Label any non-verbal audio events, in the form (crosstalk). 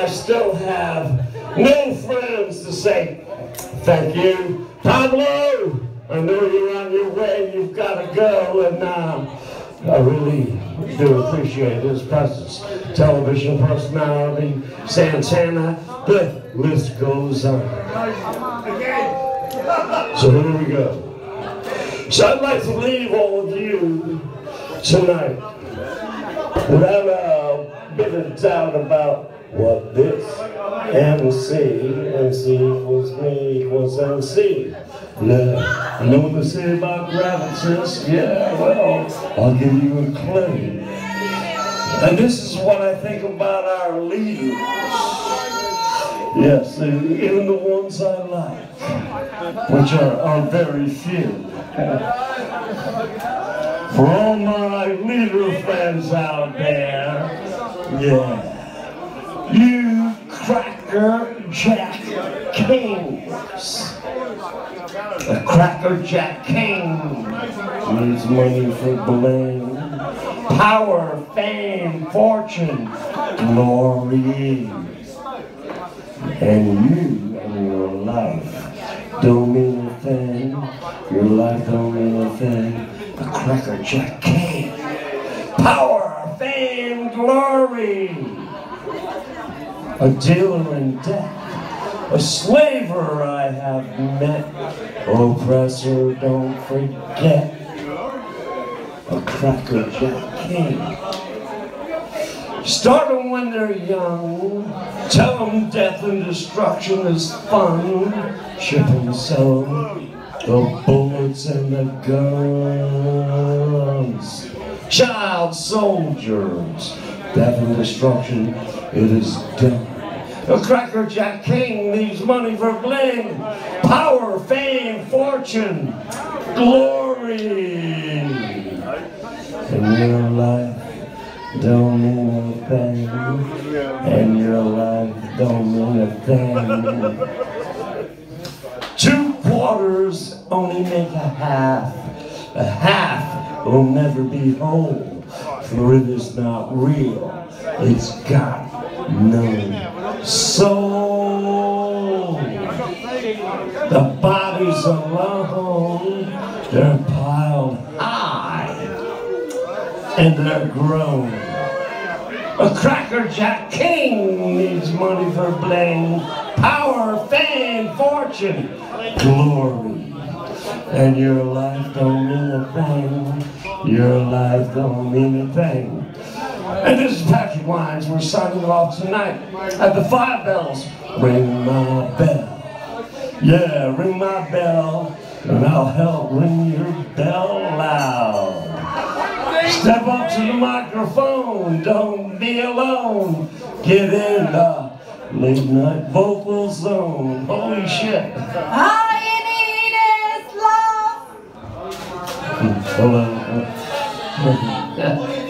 I still have no friends to say thank you. Pablo, I know you're on your way, you've got to go, and uh, I really do appreciate his presence. Television personality, Santana, the list goes on. So here we go. So I'd like to leave all of you tonight without a bit of doubt about what this MC, MC equals me equals MC. Yeah, you know what they say about gravitas? Yeah, well, I'll give you a clue. And this is what I think about our leaders. Yes, even the ones I like, which are, are very few. For all my leader friends out there, yeah, A Crackerjack King needs money for bling, power, fame, fortune, glory. And you and your life don't mean a thing. Your life don't mean a thing. A Crackerjack King. Power, fame, glory. A dealer in death. A slaver I have met. Oppressor, don't forget. A Crackerjack King. Start them when they're young. Tell them death and destruction is fun. Ship them the bullets and the guns. Child soldiers. Death and destruction, it is done. The Crackerjack King needs money for bling, power, fame, fortune, glory. In your life, don't mean a thing, and your life don't mean a thing. Two quarters only make a half, a half will never be whole, for it is not real, it's got no soul. The bodies alone, they're piled high and they're grown. A Crackerjack King needs money for bling, power, fame, fortune, glory. And your life don't mean a thing. Your life don't mean a thing. And this is Patrick Lyons. We're signing off tonight at the Five Bells. Ring my bell. Yeah, ring my bell, and I'll help ring your bell loud. Step up to the microphone, don't be alone. Get in the late night vocal zone. Holy shit. All you need is love. Hello. (laughs)